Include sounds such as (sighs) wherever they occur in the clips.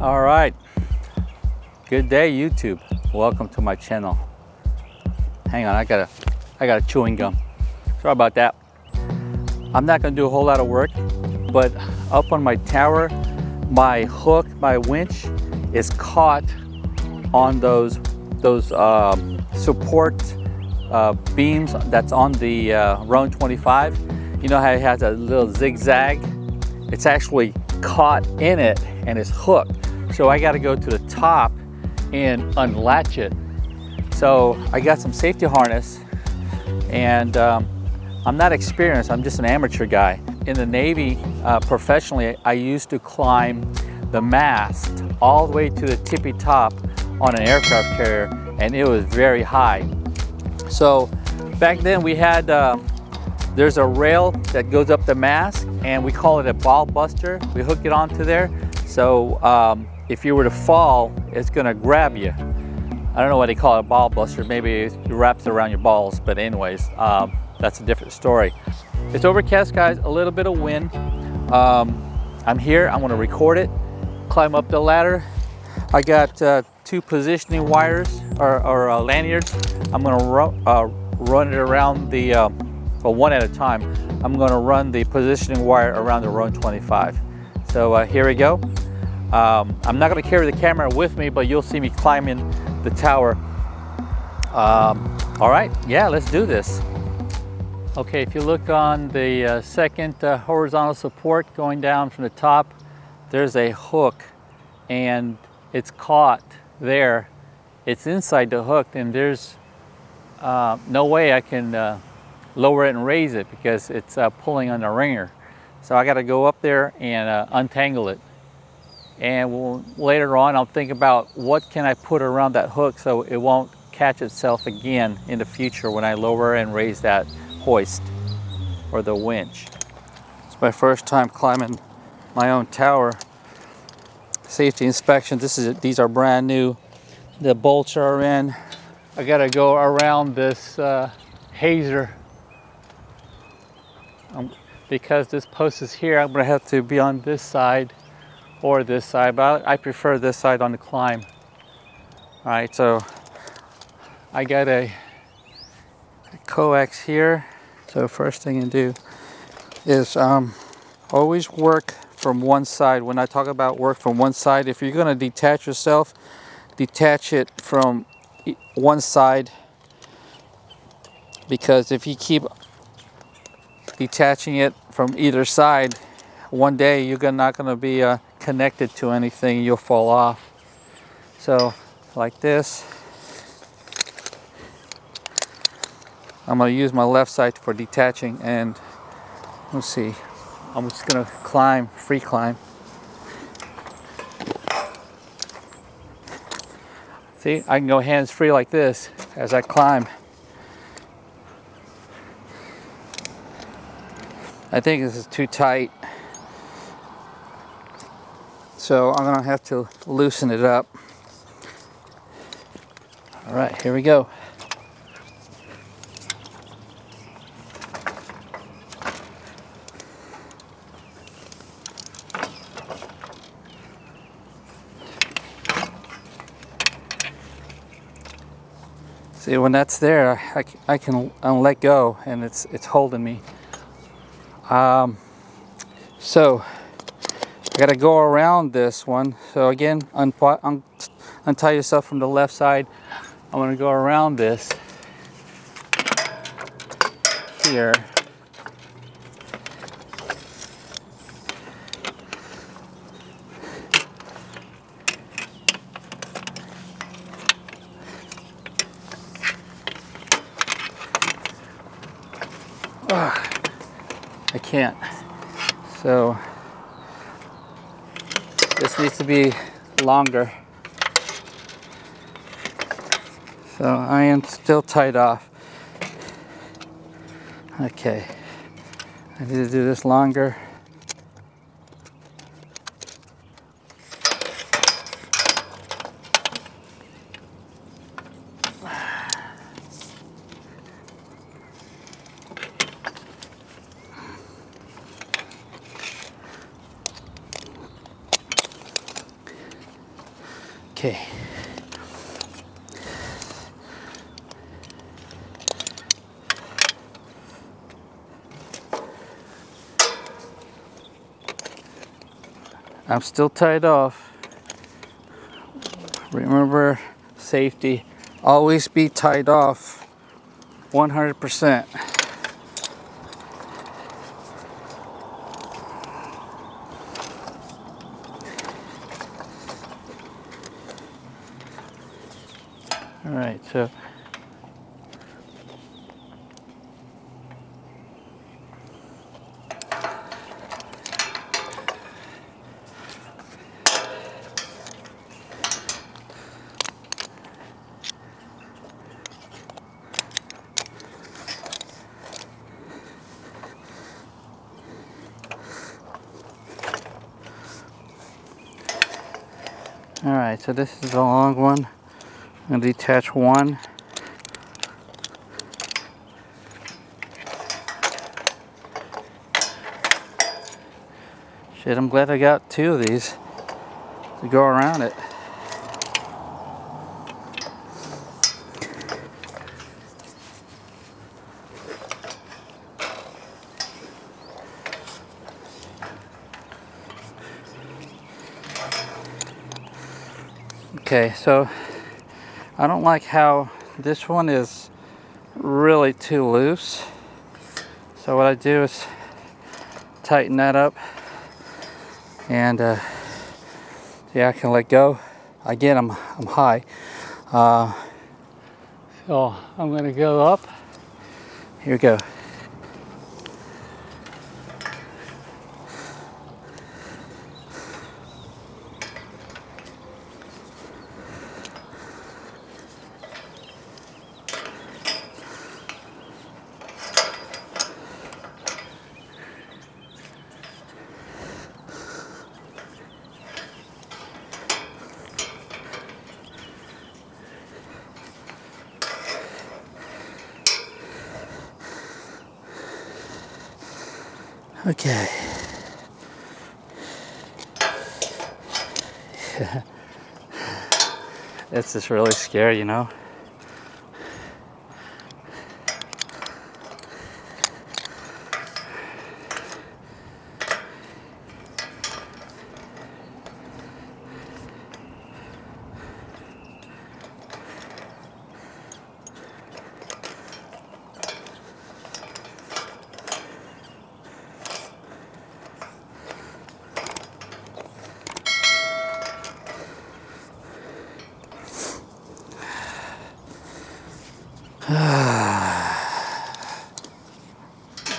All right. Good day, YouTube. Welcome to my channel. Hang on, I got a, I got a chewing gum. Sorry about that. I'm not gonna do a whole lot of work, but up on my tower, my hook, my winch is caught on those those um, support uh, beams that's on the uh, Rohn 25. You know how it has a little zigzag? It's actually caught in it and is hooked. So I got to go to the top and unlatch it. So I got some safety harness and um, I'm not experienced, I'm just an amateur guy. In the Navy, uh, professionally, I used to climb the mast all the way to the tippy top on an aircraft carrier and it was very high. So back then we had, uh, there's a rail that goes up the mast and we call it a ball buster. We hook it onto there. So um, if you were to fall, it's gonna grab you. I don't know what they call it, a ball buster. Maybe it wraps around your balls, but anyways, um, that's a different story. It's overcast, guys, a little bit of wind. Um, I'm here, I'm gonna record it, climb up the ladder. I got uh, two positioning wires or, or uh, lanyards. I'm gonna ru uh, run it around the, uh, well, one at a time. I'm gonna run the positioning wire around the Rohn 25. So uh, here we go. Um, I'm not gonna carry the camera with me, but you'll see me climbing the tower. Um, all right, yeah, let's do this. Okay, if you look on the uh, second uh, horizontal support going down from the top, there's a hook and it's caught there. It's inside the hook and there's uh, no way I can uh, lower it and raise it because it's uh, pulling on the ringer. So I gotta go up there and uh, untangle it. And we'll, later on, I'll think about what can I put around that hook so it won't catch itself again in the future when I lower and raise that hoist or the winch. It's my first time climbing my own tower. Safety inspection, this is these are brand new. The bolts are in. I gotta go around this uh, hazer. Um, because this post is here, I'm gonna have to be on this side or this side, but I prefer this side on the climb. All right, so I got a, a coax here. So first thing to do is um, always work from one side. When I talk about work from one side, if you're gonna detach yourself, detach it from one side because if you keep detaching it from either side, one day you're not gonna be uh, connected to anything, you'll fall off. So like this, I'm gonna use my left side for detaching and let's see, I'm just gonna climb, free climb. See, I can go hands free like this as I climb. I think this is too tight. So I'm gonna have to loosen it up. All right, here we go. See, when that's there, I, I can I let go and it's, it's holding me. Um, so, I gotta go around this one. So again, un untie yourself from the left side. I'm gonna go around this here. Can't. So this needs to be longer. So I am still tied off. Okay, I need to do this longer. Okay. I'm still tied off. Remember safety, always be tied off 100%. Right, so All right, so this is a long one. Gonna detach one. Shit, I'm glad I got two of these to go around it. Okay, so I don't like how this one is really too loose. So what I do is tighten that up and uh, yeah, I can let go. Again, I'm, I'm high. Uh, so I'm gonna go up. Here we go. Okay. (laughs) it's just really scary, you know.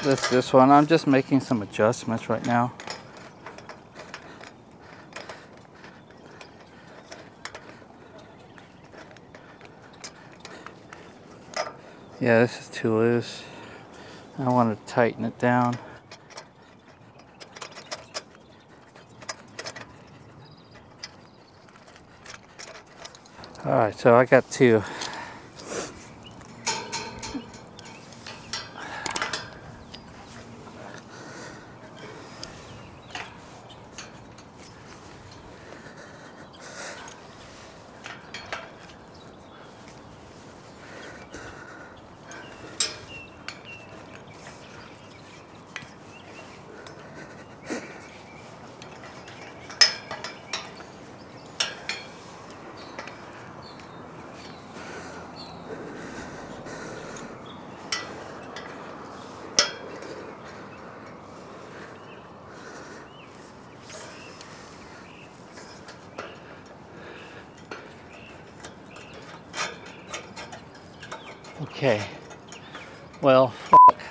This this one. I'm just making some adjustments right now. Yeah this is too loose. I want to tighten it down. All right so I got two Okay. Well, fuck.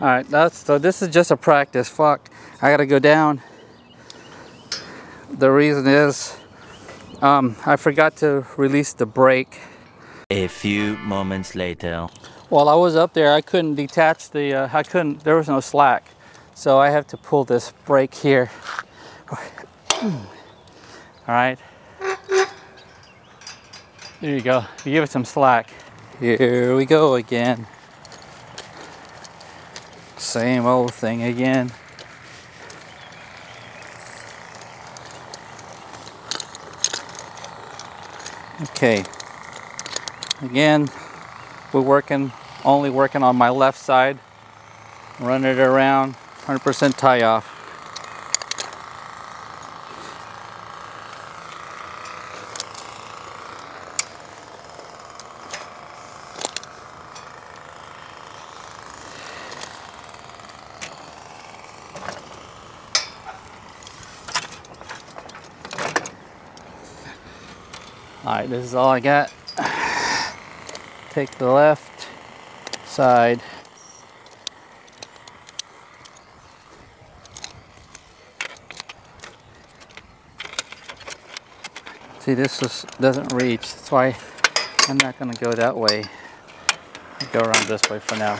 All right, that's so this is just a practice. Fuck. I gotta go down. The reason is um, I forgot to release the brake. A few moments later. While I was up there, I couldn't detach the, uh, I couldn't, there was no slack. So I have to pull this brake here. (clears throat) All right. There you go. You give it some slack. Here we go again. Same old thing again. Okay. Again, we're working, only working on my left side. Run it around, 100% tie off. Is all I got. Take the left side. See, this is, doesn't reach. That's why I'm not gonna go that way. I'll go around this way for now.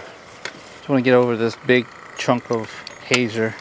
Just wanna get over this big chunk of hazer.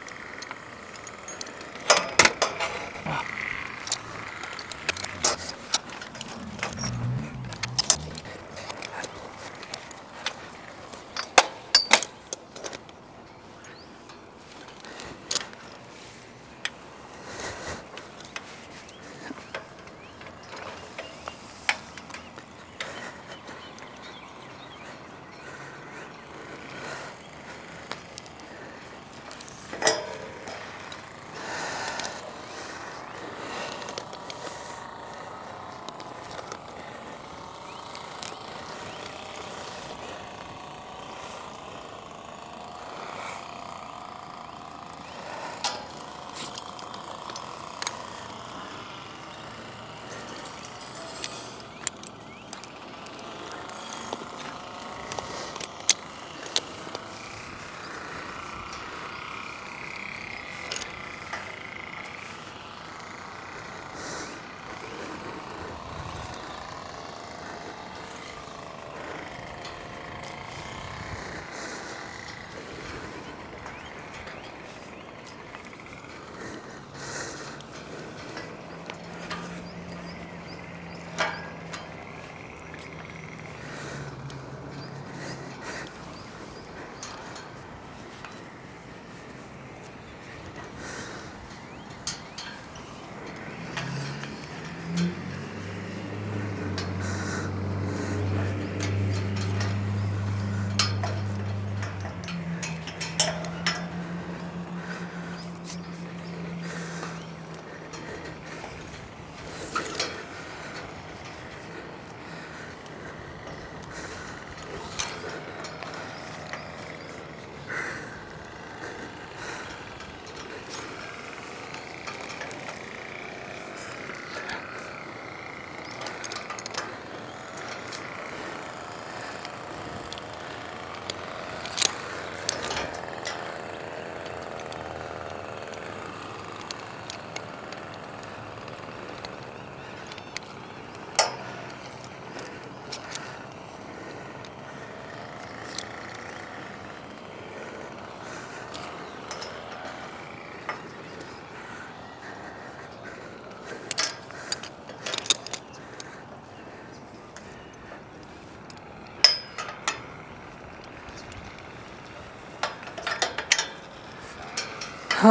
(sighs)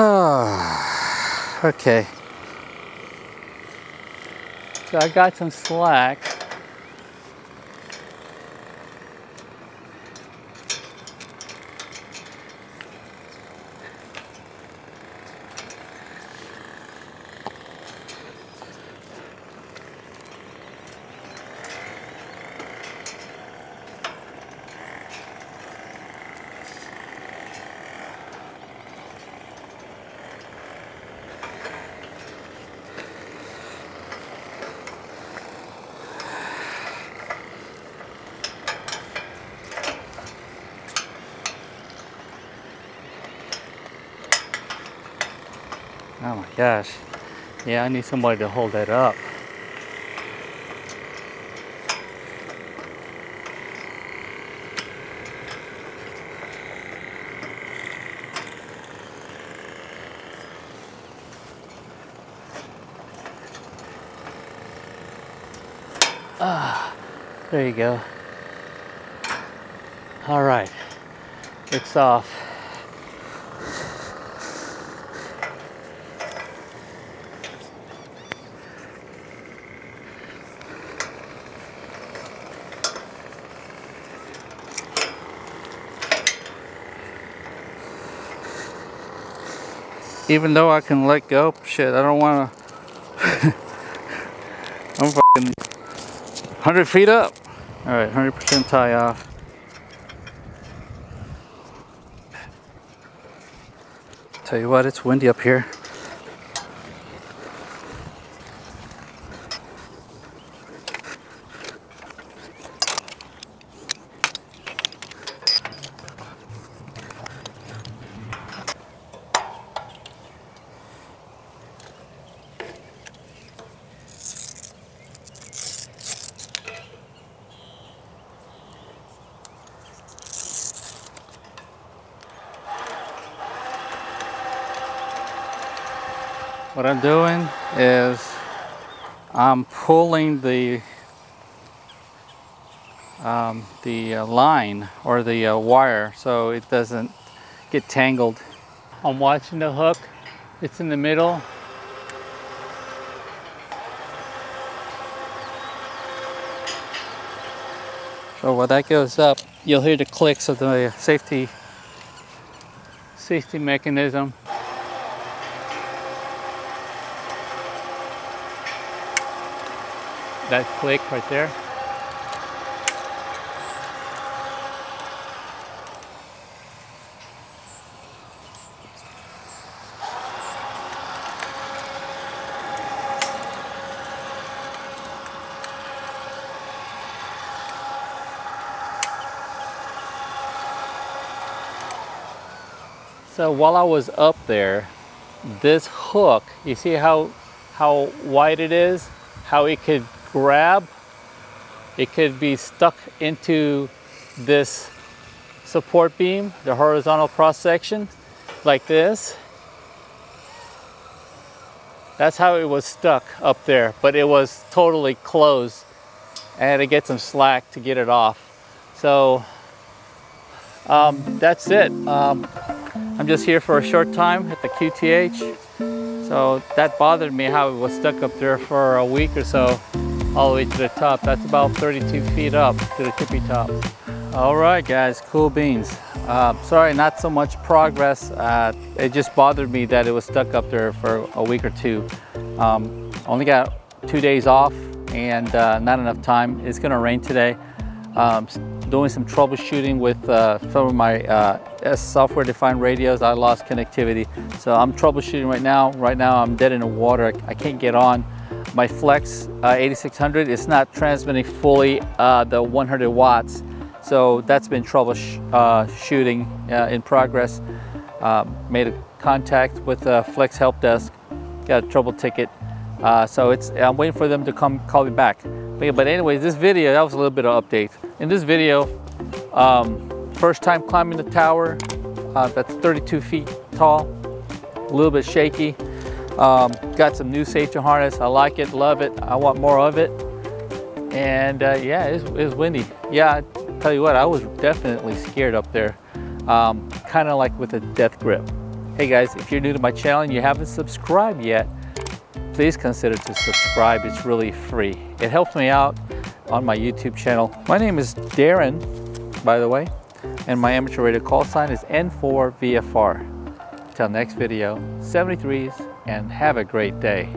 okay. So I got some slack. My gosh. Yeah, I need somebody to hold that up. Ah, there you go. All right, it's off. Even though I can let go, shit, I don't want to. (laughs) I'm fucking 100 feet up. All right, 100% tie off. Tell you what, it's windy up here. What I'm doing is I'm pulling the um, the uh, line or the uh, wire so it doesn't get tangled. I'm watching the hook. It's in the middle. So when that goes up, you'll hear the clicks of the safety safety mechanism. That click right there. So while I was up there, this hook, you see how how wide it is? How it could grab, it could be stuck into this support beam, the horizontal cross section, like this. That's how it was stuck up there, but it was totally closed. I had to get some slack to get it off. So um, that's it. Um, I'm just here for a short time at the QTH. So that bothered me how it was stuck up there for a week or so all the way to the top. That's about 32 feet up to the tippy top. All right, guys, cool beans. Uh, sorry, not so much progress. Uh, it just bothered me that it was stuck up there for a week or two. Um, only got two days off and uh, not enough time. It's gonna rain today. Um, doing some troubleshooting with uh, some of my uh, software-defined radios. I lost connectivity. So I'm troubleshooting right now. Right now I'm dead in the water. I can't get on my Flex uh, 8600 is not transmitting fully uh, the 100 watts. So that's been troubleshooting uh, uh, in progress. Um, made a contact with the Flex help desk, got a trouble ticket. Uh, so it's I'm waiting for them to come call me back. But, but anyway, this video, that was a little bit of update. In this video, um, first time climbing the tower, uh, that's 32 feet tall, a little bit shaky. Um, got some new safety harness. I like it, love it. I want more of it. And uh, yeah, it's, windy. Yeah, I tell you what, I was definitely scared up there. Um, kind of like with a death grip. Hey guys, if you're new to my channel and you haven't subscribed yet, please consider to subscribe. It's really free. It helps me out on my YouTube channel. My name is Darren, by the way, and my amateur radio call sign is N4VFR. Till next video, 73s, and have a great day.